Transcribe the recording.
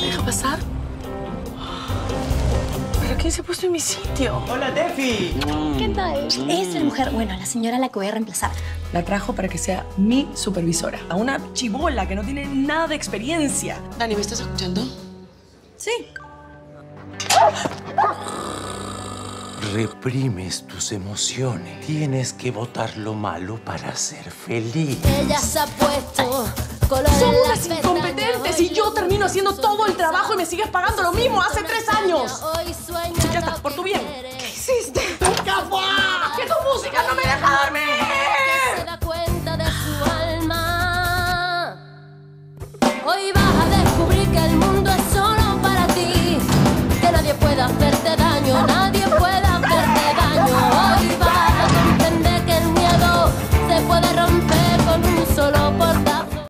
¿Me deja pasar? ¿Pero quién se ha puesto en mi sitio? ¡Hola, Tefi! ¿Qué tal? Es la mujer, bueno, la señora a la que voy a reemplazar. La trajo para que sea mi supervisora. A una chibola que no tiene nada de experiencia. Dani, ¿me estás escuchando? Sí. Reprimes tus emociones. Tienes que votar lo malo para ser feliz. Ella se ha puesto y yo termino haciendo todo el trabajo y me sigues pagando lo mismo hace tres años. Ya está, por tu bien.